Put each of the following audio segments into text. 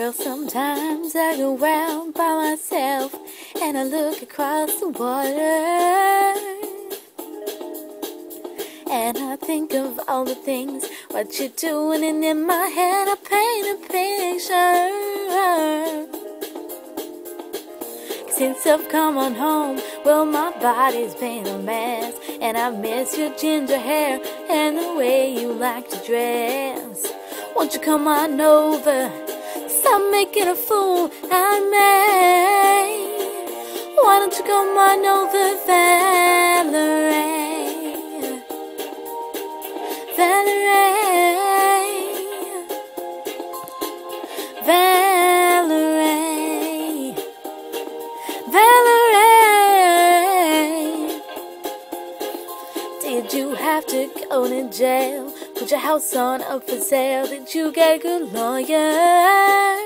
Well, sometimes I go out by myself and I look across the water. And I think of all the things, what you're doing, and in my head I paint a picture. Since I've come on home, well, my body's been a mess. And I miss your ginger hair and the way you like to dress. Won't you come on over? Stop making a fool out of me. Why don't you come on over, Valerie? Valerie. Valerie. Valerie. Did you have to go to jail? Put your house on up for sale. Did you get a good lawyer?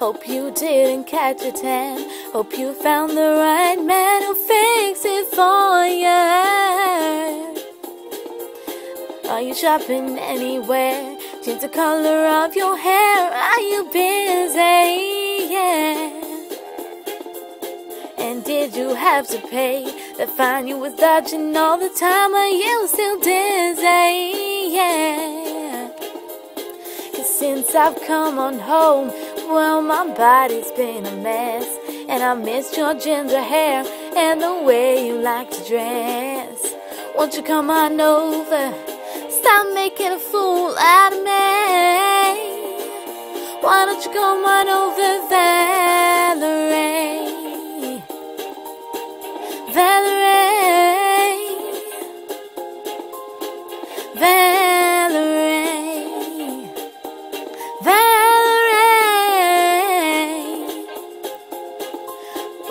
Hope you didn't catch a tan. Hope you found the right man who'll fix it for you. Are you shopping anywhere? Change the color of your hair. Are you busy? Yeah. And did you have to pay the find you was dodging all the time? Are you still dizzy? Yeah. Cause since I've come on home, well, my body's been a mess. And I miss your ginger hair and the way you like to dress. Won't you come on over? Stop making a fool out of me. Why don't you come on over, Valerie?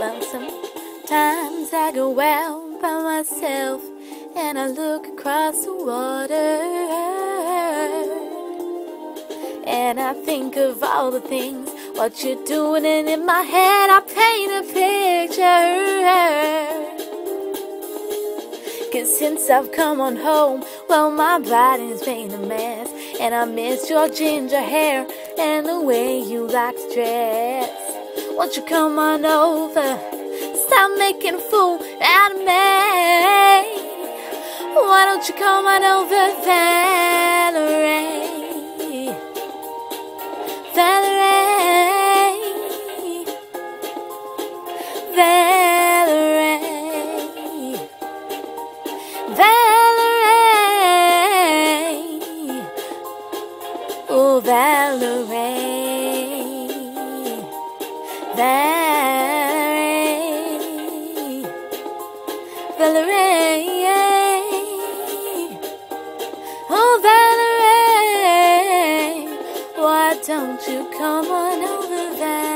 Well, sometimes I go out by myself and I look across the water. And I think of all the things, what you're doing, and in my head I paint a picture. Cause since I've come on home, well, my body's been a mess. And I miss your ginger hair and the way you like to dress. Won't you come on over? Stop making a fool out of me. Why don't you come on over, Valerie? Valerie. Valerie. Valerie. Oh, Valerie. Valerie. Valerie. Oh, Valerie. Why don't you come on over, Valerie?